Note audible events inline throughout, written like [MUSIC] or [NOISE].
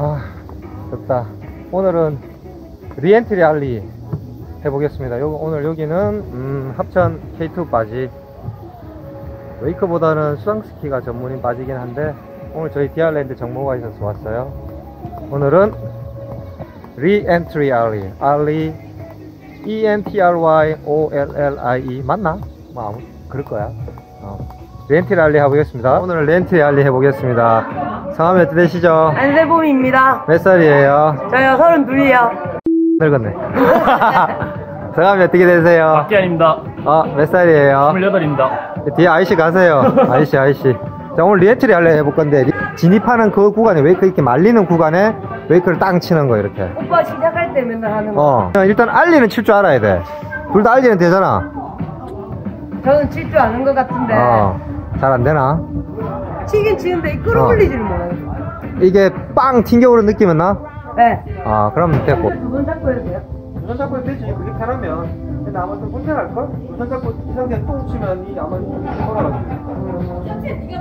아, 덥다. 오늘은 re-entry ollie 해보겠습니다. 요, 오늘 여기는 음, 합천 K2 바지. wake보다는 수상스키가 전문인 바지긴 한데 오늘 저희 디알랜드 정모가 있어서 왔어요. 오늘은 re-entry ollie. R-E E-N-T-R-Y-O-L-L-I-E 맞나? 뭐 그럴 거야. 어. re-entry ollie 해보겠습니다. 오늘 re-entry ollie 해보겠습니다. 성함이 어떻게 되시죠? 안세봄입니다. 몇 살이에요? 저요 서른 둘이요. 늙었네. [LAUGHS] 성함이 어떻게 되세요? 박기환입니다. 어, 몇 살이에요? 28입니다. 뒤에 아이씨 가세요. 아이씨, 아이씨. 자, 오늘 re-entry ollie 해볼 건데, re- 진입하는 그 구간에 wake 이렇게 말리는 구간에 wake를 땅 치는 거, 이렇게. 오빠 시작할 때 맨날 하는 거. 어. 일단 ollie는 칠 줄 알아야 돼. 둘 다 ollie는 되잖아. 저는 칠 줄 아는 것 같은데 어. 잘 안 되나? 치긴 치는데 이 끌어올리지를 못해요. 이게 빵 튕겨오는 느낌은 나? 네. 아, 그럼 됐고. 두번 잡고 해도 돼요? 우선 잡고 되지 그게 편하면 근데 아마 좀 불편할걸? 우선 잡고 이 상태에 똥 치면 이 아마 돌아가지고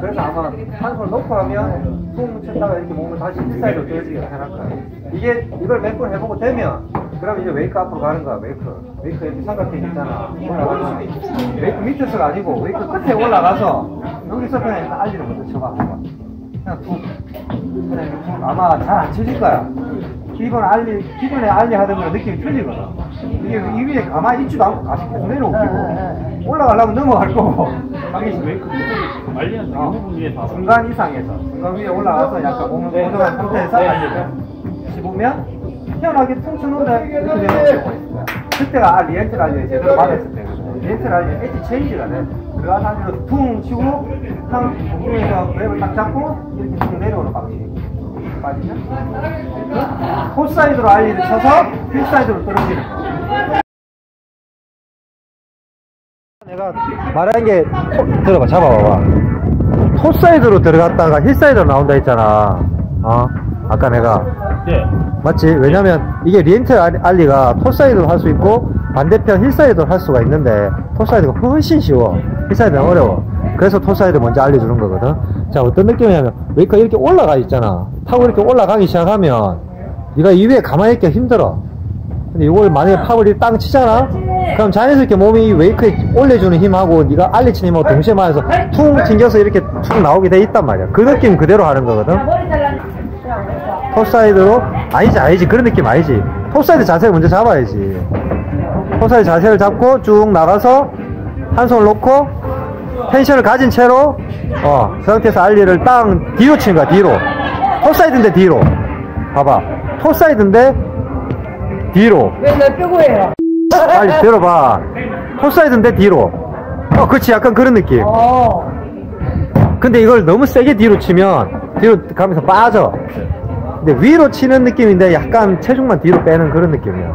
그래서 아마 한 손을 놓고 하면 똥 쳤다가 이렇게 몸을 다시 inside로 떨어지게 편할 거야 이게 이걸 몇 번 해보고 되면 그럼 이제 wake 앞으로 가는 거야 wake wake 이렇게 삼각형 있잖아 올라가면 wake 밑에서가 아니고 wake 끝에 올라가서 여기서 그냥 일단 ollie를 먼저 쳐봐 그냥 툭 그냥 툭 아마 잘 안 쳐질 거야 기본 ollie, 기본에 ollie 하던 거랑 느낌이 틀리거든. 이게 이 위에 가만히 있지도 않고 다시 계속 내려오고. 올라가려면 넘어갈 거고. 하기 wake 말리는 어. 부분 위에 다 중간 이상에서. 중간 위에 올라가서 약간 몸을 고정한 상태에서 ollie를 씹으면 희한하게 경우가 있어요. 그때가 아, re-entry ollie를 제대로 받았을 때 re-entry ollie는 edge change가 돼. 들어가서 ollie로 퉁 치고, 탕, 공중에서 grab을 딱 잡고, 이렇게 쭉 내려오는 방식이고. 빠지면 toe side로 ollie를 쳐서 heel side로 떨어지는 거. 내가 말하는 게 toe- 들어봐 잡아봐봐 toe side로 들어갔다가 heel side로 나온다 했잖아 어 아까 내가 예. 맞지? 왜냐면 이게 re-entry ol- ollie가 toe side로 할수 있고 반대편 heel side로 할 수가 있는데 toe side가 훨씬 쉬워. heel side는 어려워. 그래서 toe side 먼저 알려주는 거거든. 자 어떤 느낌이냐면 wake가 이렇게 올라가 있잖아. 타고 이렇게 올라가기 시작하면 네가 이 위에 가만히 있기가 힘들어. 근데 이걸 만약에 pop을 땅 치잖아? 그럼 자연스럽게 몸이 이 wake에 올려주는 힘하고 네가 ollie 치는 힘하고 동시에 맞아서 퉁 튕겨서 이렇게 툭 나오게 돼 있단 말이야. 그 느낌 그대로 하는 거거든. toe side로? 아니지 아니지. 그런 느낌 아니지. toe side 자세를 먼저 잡아야지. toe side 자세를 잡고 쭉 나가서 한 손을 놓고 텐션을 가진 채로 어 그 상태에서 ollie를 땅 뒤로 치는 거야 뒤로. toe side인데 뒤로. 봐봐. toe side인데 뒤로. 왜 날 빼고 해요? 빨리 들어봐. toe side인데 뒤로. 어 그렇지. 약간 그런 느낌. 어. 근데 이걸 너무 세게 뒤로 치면 뒤로 가면서 빠져. 근데 위로 치는 느낌인데 약간 체중만 뒤로 빼는 그런 느낌이야.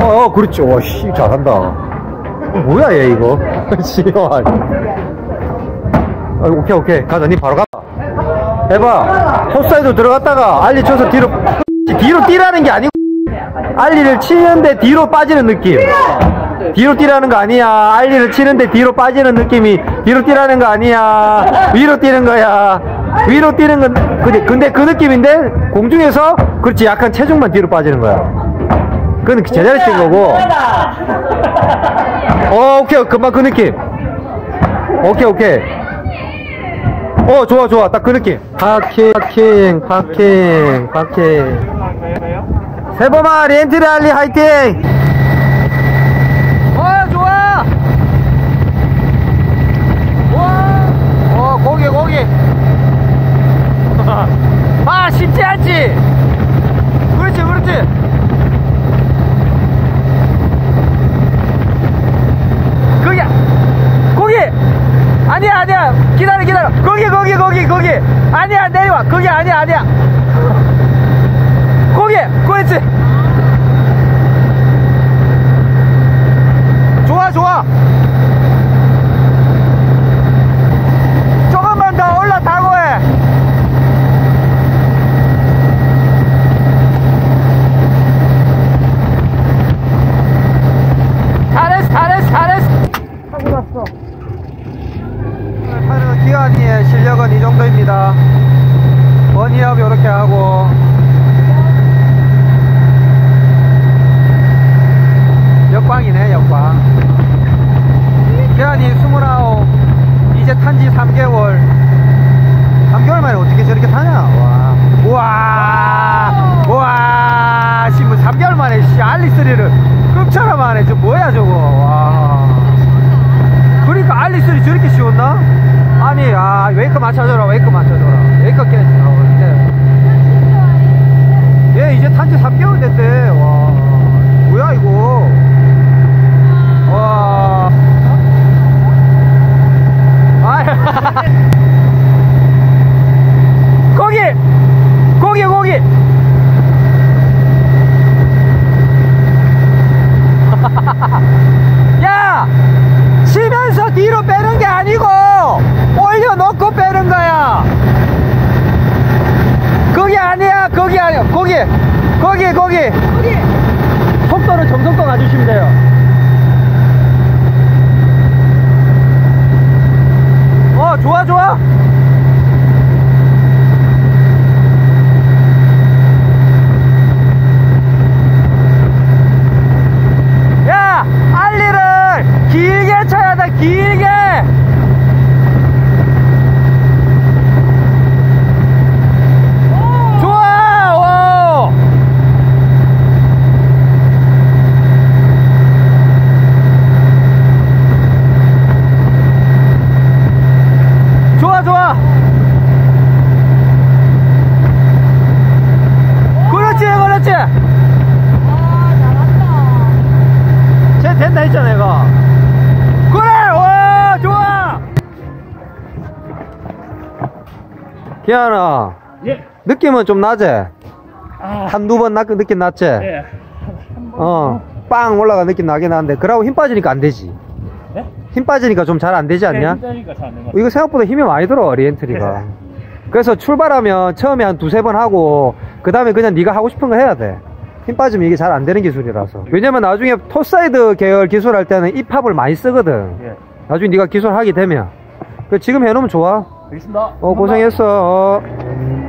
어, 어 그렇지. 와, 씨, 잘한다. 어, 뭐야, 얘, 이거. [LAUGHS] 씨발. 어, 오케이, 오케이. 가자, 니 바로 가자. 해봐. toe side 들어갔다가 ollie 쳐서 뒤로, 뒤로 뛰라는 게 아니고, 알리를 치는데 뒤로 빠지는 느낌. 뒤로 뛰라는 거 아니야. 알리를 치는데 뒤로 빠지는 느낌이 뒤로 뛰라는 거 아니야. 위로 뛰는 거야. 위로 뛰는 건 근데 근데 그 느낌인데 공중에서 그렇지 약간 체중만 뒤로 빠지는 거야. 그건 제자리 뛴 거고. [LAUGHS] 어 오케이 금방 그 느낌. 오케이 오케이. 어 좋아 좋아 딱 그 느낌. 파킹 파킹 파킹 파킹. 세범아 렌트리 알리 화이팅. 어 좋아 와 어, 고기 고기 아 쉽지 않지 그렇지 그렇지 그게 고기 아니야 아니야 기다려 기다려 거기 거기 거기 거기 아니야 내려와. 그게 아니야 아니야. [LAUGHS] 고기 그렇지. 좋아 좋아 하는 기관이의 실력은 이 정도입니다. 원이업 이렇게 하고. 역광이네 역광. 기관이 29 이제 탄지 3개월. 3개월 만에 어떻게 저렇게 타냐? 와. 우와. 우와 지금 3개월 만에 알리스리를 급처럼 하네 저 뭐야 저거. 와. 맞춰줘라 웨이크 맞춰줘라. 웨이크 깨지 나오는데 얘 이제 탄지 3개월 됐대. 와 뭐야 이거 와 아이 고기 고기 고기 야 치면서 뒤로 빼는 게 아니고 올려놓고 빼는 거야 그게 그게 아니야 거기. 거기 거기. 여기. 속도는 정성껏 가주시면 돼요 어 좋아 좋아 야 알리를 길게 쳐야 돼 길게 좋아 오. 좋아 좋아 그렇지 그렇지 아, 잘한다. 쟤 된다 했잖아 내가 그래 와 좋아 기아나 예. 느낌은 좀 나지? 아. 한두 번 나, 느낌 났지? 예. 어, 빵 올라가 느낌 나긴 하는데, 그러고 힘 빠지니까 안 되지. 예? 힘 빠지니까 좀 잘 안 되지 않냐? 것 이거 생각보다 힘이 많이 들어, re-entry가. 그래서 출발하면 처음에 한 두세 번 하고, 그 다음에 그냥 네가 하고 싶은 거 해야 돼. 힘 빠지면 이게 잘 안 되는 기술이라서. 왜냐면 나중에 toe side 계열 기술할 때는 이 pop을 많이 쓰거든. 예. 나중에 네가 기술하게 되면. 그 지금 해놓으면 좋아. 알겠습니다. 어, 고생했어. 어. 음.